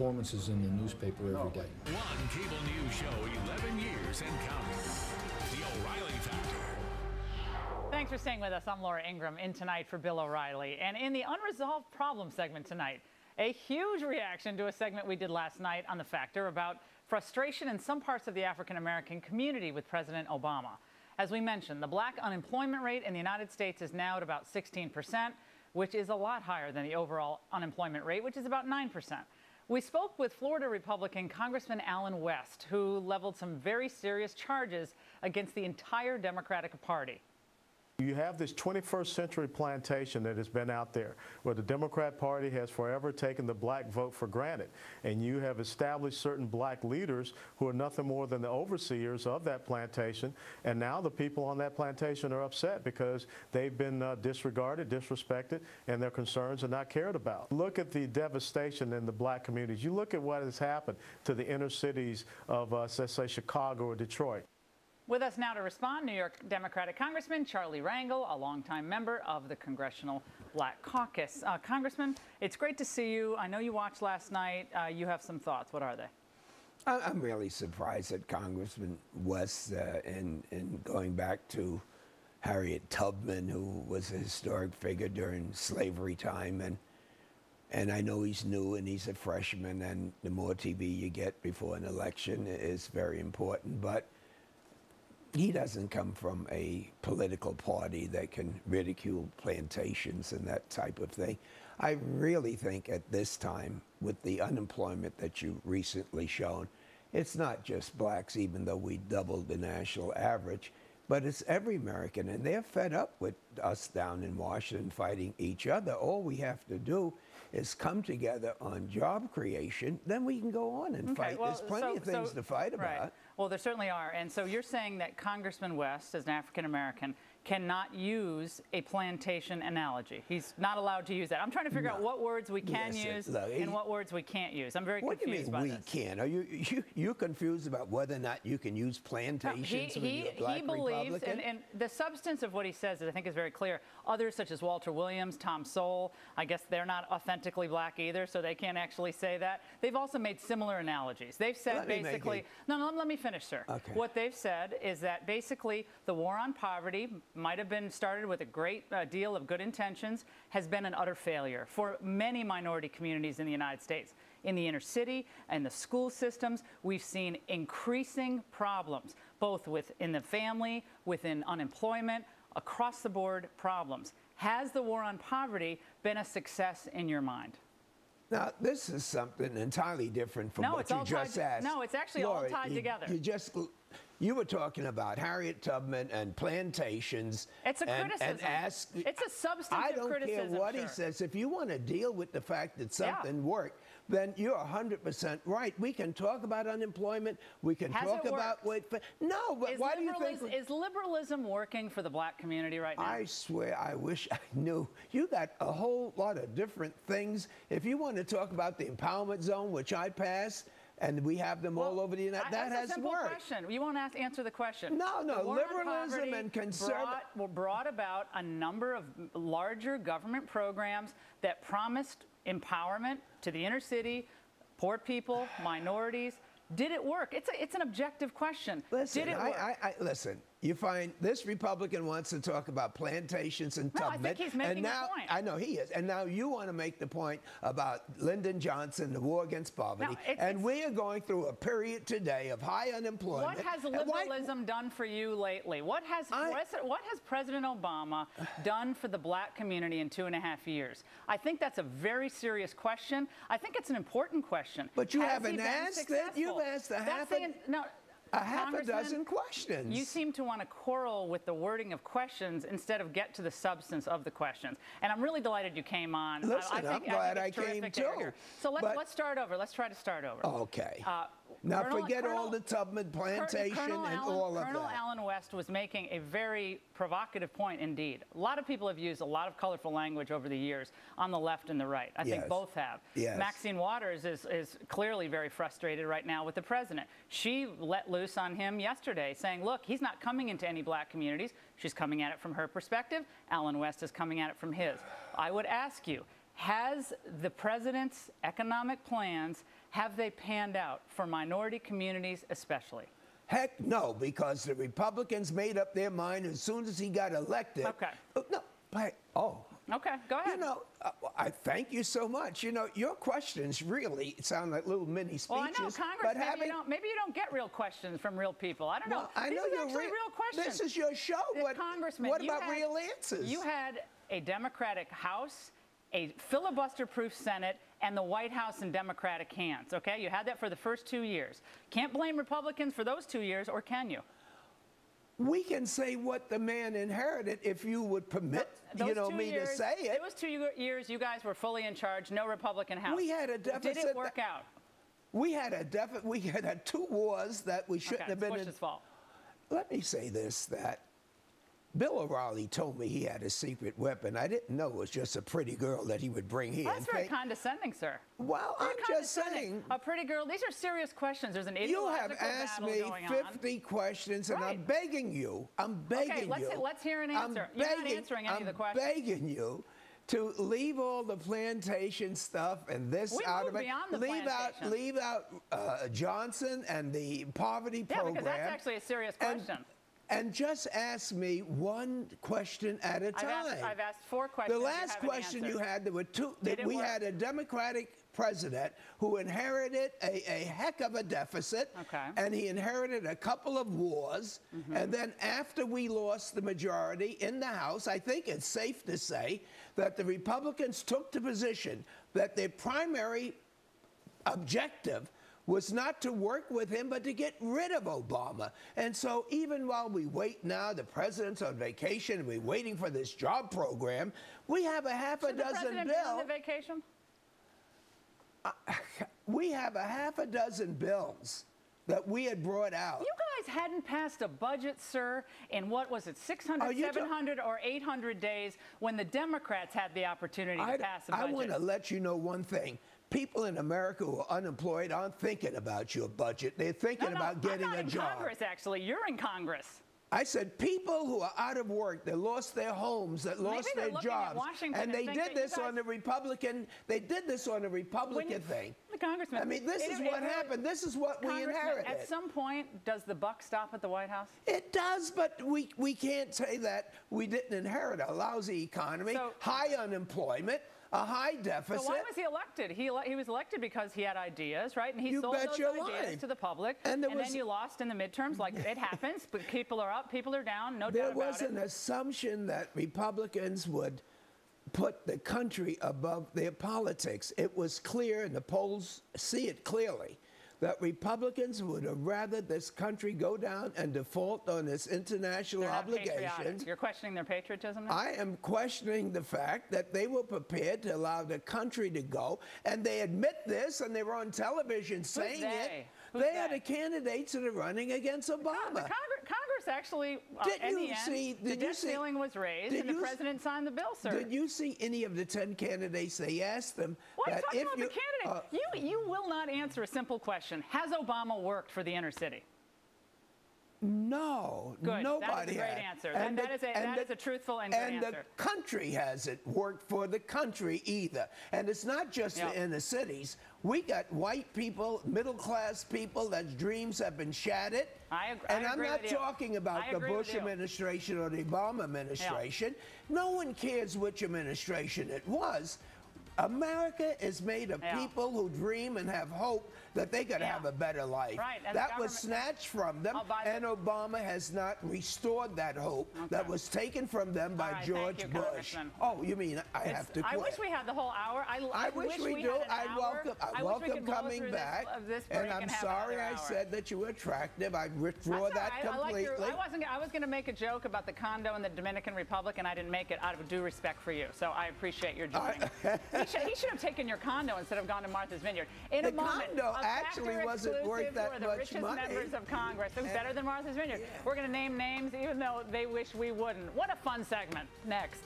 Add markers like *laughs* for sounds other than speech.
performances in the newspaper every day. One cable news show, 11 years and counting. The O'Reilly Factor. Thanks for staying with us. I'm Laura Ingraham in tonight for Bill O'Reilly. And in the unresolved problem segment tonight, a huge reaction to a segment we did last night on The Factor about frustration in some parts of the African American community with President Obama. As we mentioned, the black unemployment rate in the United States is now at about 16%, which is a lot higher than the overall unemployment rate, which is about 9%. We spoke with Florida Republican Congressman Allen West, who leveled some very serious charges against the entire Democratic Party. You have this 21st century plantation that has been out there where the Democrat Party has forever taken the black vote for granted. And you have established certain black leaders who are nothing more than the overseers of that plantation. And now the people on that plantation are upset because they've been uh, disregarded, disrespected, and their concerns are not cared about. Look at the devastation in the black communities. You look at what has happened to the inner cities of, uh, let's say, Chicago or Detroit. With us now to respond, New York Democratic Congressman Charlie Rangel, a longtime member of the Congressional Black Caucus. Uh, Congressman, it's great to see you. I know you watched last night. Uh, you have some thoughts. What are they? I'm really surprised that Congressman West uh, in, in going back to Harriet Tubman, who was a historic figure during slavery time. And, and I know he's new and he's a freshman, and the more TV you get before an election is very important. But he doesn't come from a political party that can ridicule plantations and that type of thing. I really think at this time, with the unemployment that you recently shown, it's not just blacks, even though we doubled the national average, but it's every American, and they're fed up with us down in Washington fighting each other. All we have to do is come together on job creation, then we can go on and Okay, fight. well, There's plenty so- of things so- to fight right. Well, there certainly are. And so you're saying that Congressman West, as an African American, cannot use a plantation analogy. He's not allowed to use that. I'm trying to figure out what words we can Listen, use look, he- and what words we can't use. I'm very What do you confused mean we this. can? Are you, you you confused about whether or not you can use No, plantations he, when he, you're black he believes, and, and the substance of what he says, I think, is very clear. Others, such as Walter Williams, Tom Sowell, I guess they're not authentically black either, so they can't actually say that. They've also made similar analogies. They've said Let basically, no, no, let me finish, sir. Okay. What they've said is that basically the war on poverty might have been started with a great uh, deal of good intentions, has been an utter failure for many minority communities in the United States. In the inner city and the school systems, we've seen increasing problems, both within the family, within unemployment, across the board problems. Has the war on poverty been a success in your mind? Now, this is something entirely different from No, what it's you all just asked. no, it's actually all tied you- together. You just you were talking about Harriet Tubman and plantations. It's a and, And criticism. ask, It's a substantive I don't criticism, care what he says. If you want to deal with the fact that Yeah. something worked, then you're 100% right. We can talk about unemployment. We can Has talk about wait. No, but Is, why do you think? is liberalism working for the black community right now? I swear, I wish I knew. You got a whole lot of different things. If you want to talk about the empowerment zone, which I passed, and we have them all over the United I- that that's has a simple worked. question. You won't ask, answer the question. No, no, liberalism and conserv- brought, brought about a number of larger government programs that promised empowerment to the inner city, poor people, *sighs* minorities. Did it work? It's a, it's an objective question. Listen, Did it I, work? I, I, listen. You find this Republican wants to talk about plantations and No, I think he's making and now point. I know he is, and now you want to make the point about Lyndon Johnson, the war against poverty, it- and we are going through a period today of high unemployment. What has And why- liberalism done for you lately? What has I- what has President Obama done for the black community in two and a half years? I think that's a very serious question. I think it's an important question. But you Has haven't asked it. You've asked That's half the no. A half a dozen questions. You seem to want to quarrel with the wording of questions instead of get to the substance of the questions. And I'm really delighted you came on. I- Listen, I, I'm glad I, I think came terrific that you're too. So let's But- let's start over. Let's try to start over. Okay. Uh, now Colonel- forget all the Tubman plantation Colonel and Allen, all of Colonel that. Allen West was making a very provocative point indeed. A lot of people have used a lot of colorful language over the years on the left and the right. I think both have. Yes. Maxine Waters is, is clearly very frustrated right now with the president. She let loose on him yesterday saying, look, he's not coming into any black communities. She's coming at it from her perspective. Allen West is coming at it from his. I would ask you, has the president's economic plans Have they panned out for minority communities especially? Heck no, because the Republicans made up their mind as soon as he got elected. Okay. Oh, No, but, oh, Okay, go ahead. you know, uh, I thank you so much. You know, your questions really sound like little mini speeches. well, I know Congress. but maybe, having, you don't, maybe you don't get real questions from real people. I don't know. Well, I These know you're actually re- real questions. This is your show, Uh, but Congressman, what about had- real answers? You had a Democratic House, a filibuster-proof Senate, and the White House in Democratic hands. Okay, you had that for the first two years. Can't blame Republicans for those two years, or can you? we can say what the man inherited if you would permit, Those you know, me years, to say it. It was two years you guys were fully in charge, no Republican House. We had a deficit. Did it work out? We had a deficit. We had had two wars that we shouldn't Okay, have been in. Bush's fault. Let me say this: that Bill O'Reilly told me he had a secret weapon. I didn't know it was just a pretty girl that he would bring here. That's very think- condescending, sir. well, Very I'm just saying. A pretty girl. These are serious questions. There's an You have asked me going on. 50 questions, and I'm begging you. I'm begging Okay, let's- you. let's hear an answer. I'm. You're not answering any of the questions. I'm begging you to leave all the plantation stuff and this We out of it. beyond the leave out, leave out uh, Johnson and the poverty Yeah, program. because that's actually a serious question. And just ask me one question at a I've time. asked, I've asked four questions. The last question you had, there were two. That we work? had a Democratic president who inherited a, a heck of a deficit, Okay. And he inherited a couple of wars. Mm-hmm. And then after we lost the majority in the House, I think it's safe to say that the Republicans took the position that their primary objective was not to work with him, but to get rid of Obama. And so, even while we wait now, the president's on vacation, and we're waiting for this job program. We have a half a Should the dozen president be on bills. vacation? *laughs* We have a half a dozen bills that we had brought out. You guys hadn't passed a budget, sir, in what was it, 600, Are you 700, or 800 days when the Democrats had the opportunity to pass a budget. I want to let you know one thing. People in America who are unemployed aren't thinking about your budget. They're thinking no, no, about getting I'm not a in job. Congress, actually. You're in Congress. I said people who are out of work, that lost their homes, that lost their jobs, and they did this on the Republican. They did this on the Republican you- thing. Congressman. I mean, this it- is it what really- happened. This is what we inherited. At some point, does the buck stop at the White House? It does, but we, we can't say that we didn't inherit a lousy economy, So- high unemployment, a high deficit. So why was he elected? He, he was elected because he had ideas, right? And he You sold those ideas life. to the public. And there was- then you lost in the midterms, like it *laughs* happens. But people are up, people are down, no doubt about it. There was an assumption that Republicans would put the country above their politics. It was clear, and the polls see it clearly, that Republicans would have rather this country go down and default on its international obligations. You're questioning their patriotism now? I am questioning the fact that they were prepared to allow the country to go, and they admit this, and they were on television saying they? it. Who's they are they? the candidates that are running against The Obama. Congress, Congress actually, uh, Did in you the end, see- the did you debt see- ceiling was raised, and the president signed the bill, sir. Did you see any of the 10 candidates? They asked them Why are you talking if about you. the candidate? uh, you, you will not answer a simple question. Has Obama worked for the inner city? No, Good. That is a nobody great had. answer. And That- that the- is a- that the- is a truthful and good And the country hasn't worked for the country either. And it's not just Yeah. the inner cities. We got white people, middle class people, that dreams have been shattered. I ag- I and I'm agree not talking about I the Bush administration or the Obama administration. No one cares which administration it was. America is made of Yeah. people who dream and have hope that they could Yeah. have a better life. Right, and That was snatched from them, Oh, the- and Obama has not restored that hope that was taken from them by right, George you, Bush. Oh, you mean I It's- have to I wish we had the whole hour. I, I wish we had do. I welcome. I, wish we welcome coming back. This, this and I'm have sorry I said that you were attractive. I withdraw That's that right. I completely. your, I wasn't. I was going to make a joke about the condo in the Dominican Republic, and I didn't make it out of due respect for you. So I appreciate your joining. he, should, he should have taken your condo instead of gone to Martha's Vineyard. In a moment, condo actually wasn't worth that for the much richest money. members of Congress. It was better than Martha's Vineyard. We're going to name names, even though they wish we wouldn't. What a fun segment. Next.